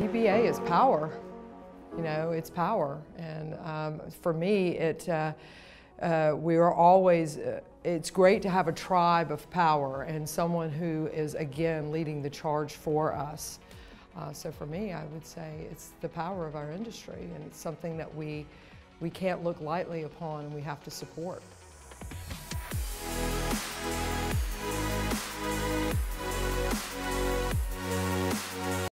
PBA is power. You know, it's power. And um, for me, it, uh, uh, we are always, uh, it's great to have a tribe of power and someone who is, again, leading the charge for us. Uh, so for me, I would say it's the power of our industry and it's something that we, we can't look lightly upon and we have to support.